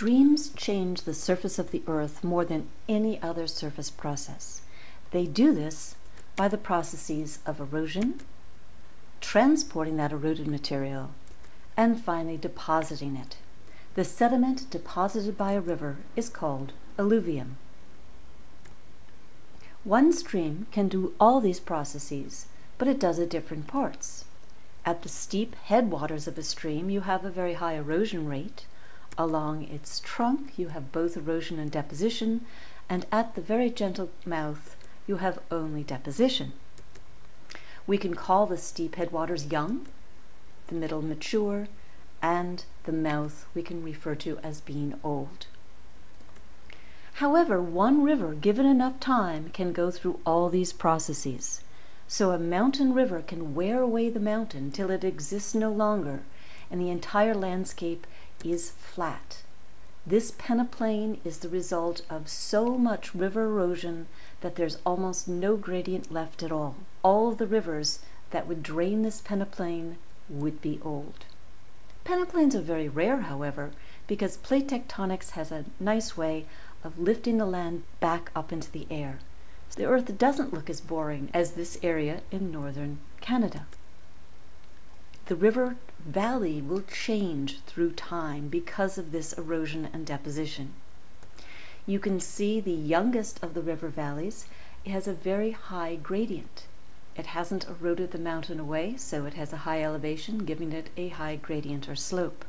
Streams change the surface of the earth more than any other surface process. They do this by the processes of erosion, transporting that eroded material, and finally depositing it. The sediment deposited by a river is called alluvium. One stream can do all these processes, but it does it different parts. At the steep headwaters of a stream, you have a very high erosion rate. Along its trunk, you have both erosion and deposition, and at the very gentle mouth, you have only deposition. We can call the steep headwaters young, the middle mature, and the mouth we can refer to as being old. However, one river, given enough time, can go through all these processes. So a mountain river can wear away the mountain till it exists no longer, and the entire landscape is flat. This peneplain is the result of so much river erosion that there's almost no gradient left at all. All the rivers that would drain this peneplain would be old. Peneplains are very rare, however, because plate tectonics has a nice way of lifting the land back up into the air. The Earth doesn't look as boring as this area in northern Canada. The river valley will change through time because of this erosion and deposition. You can see the youngest of the river valleys it has a very high gradient. It hasn't eroded the mountain away, so it has a high elevation, giving it a high gradient or slope.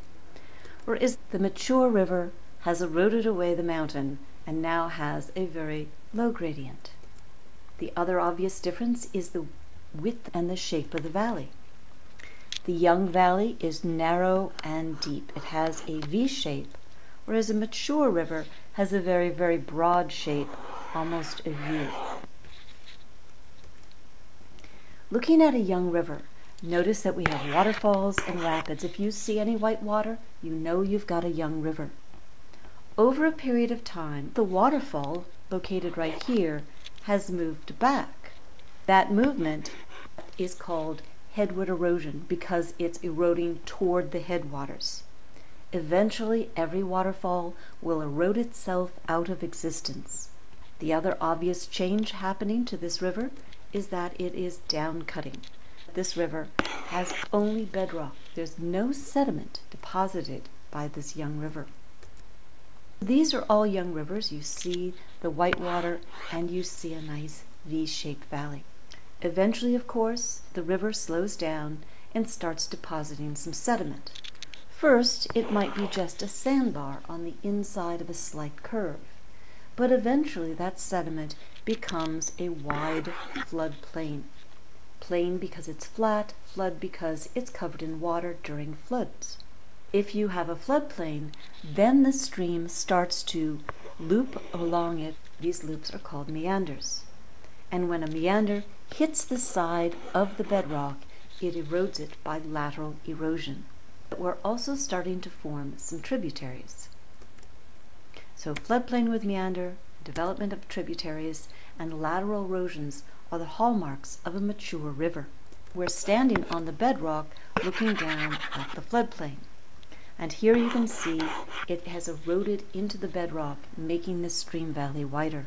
Whereas the mature river has eroded away the mountain and now has a very low gradient. The other obvious difference is the width and the shape of the valley. The young valley is narrow and deep. It has a V shape, whereas a mature river has a very, very broad shape, almost a U. Looking at a young river, notice that we have waterfalls and rapids. If you see any white water, you know you've got a young river. Over a period of time, the waterfall, located right here, has moved back. That movement is called headward erosion because it's eroding toward the headwaters. Eventually, every waterfall will erode itself out of existence. The other obvious change happening to this river is that it is downcutting. This river has only bedrock. There's no sediment deposited by this young river. These are all young rivers. You see the white water and you see a nice V-shaped valley. Eventually, of course, the river slows down and starts depositing some sediment. First, it might be just a sandbar on the inside of a slight curve, but eventually that sediment becomes a wide floodplain. Plain Plain because it's flat, flood because it's covered in water during floods if you have a floodplain, then the stream starts to loop along it. These loops are called meanders. And when a meander hits the side of the bedrock, it erodes it by lateral erosion. But we're also starting to form some tributaries. So floodplain with meander, development of tributaries, and lateral erosions are the hallmarks of a mature river. We're standing on the bedrock looking down at the floodplain. And here you can see it has eroded into the bedrock, making this stream valley wider.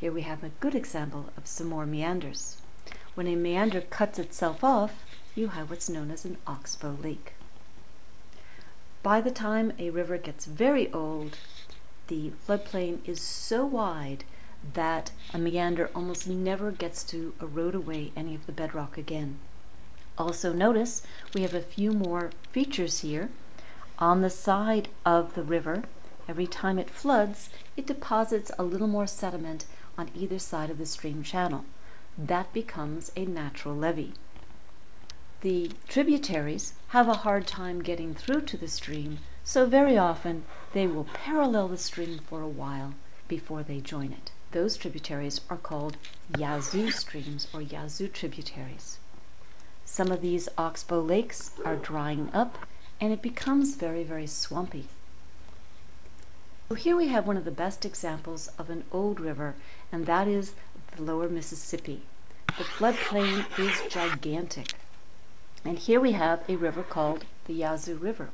Here we have a good example of some more meanders. When a meander cuts itself off, you have what's known as an oxbow lake. By the time a river gets very old, the floodplain is so wide that a meander almost never gets to erode away any of the bedrock again. Also notice we have a few more features here. On the side of the river, every time it floods, it deposits a little more sediment on either side of the stream channel. That becomes a natural levee. The tributaries have a hard time getting through to the stream, so very often they will parallel the stream for a while before they join it. Those tributaries are called Yazoo streams or Yazoo tributaries. Some of these oxbow lakes are drying up and it becomes very, very swampy. So here we have one of the best examples of an old river, and that is the lower Mississippi. The floodplain is gigantic. And here we have a river called the Yazoo River.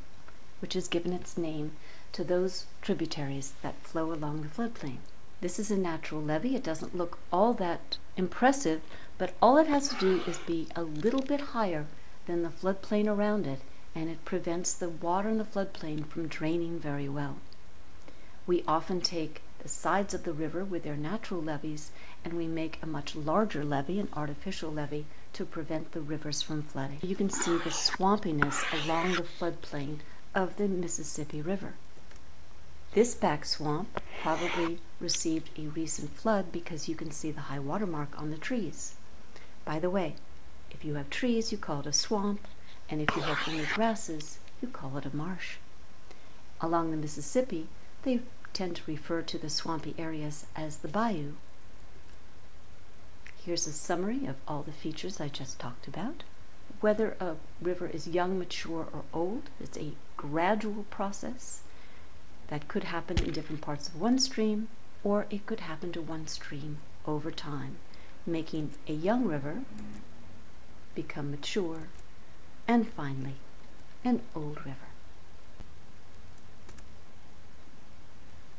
which has given its name to those tributaries that flow along the floodplain. This is a natural levee. It doesn't look all that impressive, but all it has to do is be a little bit higher than the floodplain around it, and it prevents the water in the floodplain from draining very well. We often take the sides of the river with their natural levees and we make a much larger levee, an artificial levee, to prevent the rivers from flooding. You can see the swampiness along the floodplain of the Mississippi River. This back swamp probably received a recent flood because you can see the high water mark on the trees. By the way, if you have trees, you call it a swamp, and if you have only grasses, you call it a marsh. Along the Mississippi, they tend to refer to the swampy areas as the bayou. Here's a summary of all the features I just talked about. Whether a river is young, mature, or old, it's a gradual process that could happen in different parts of one stream, or it could happen to one stream over time, making a young river become mature, and finally, an old river.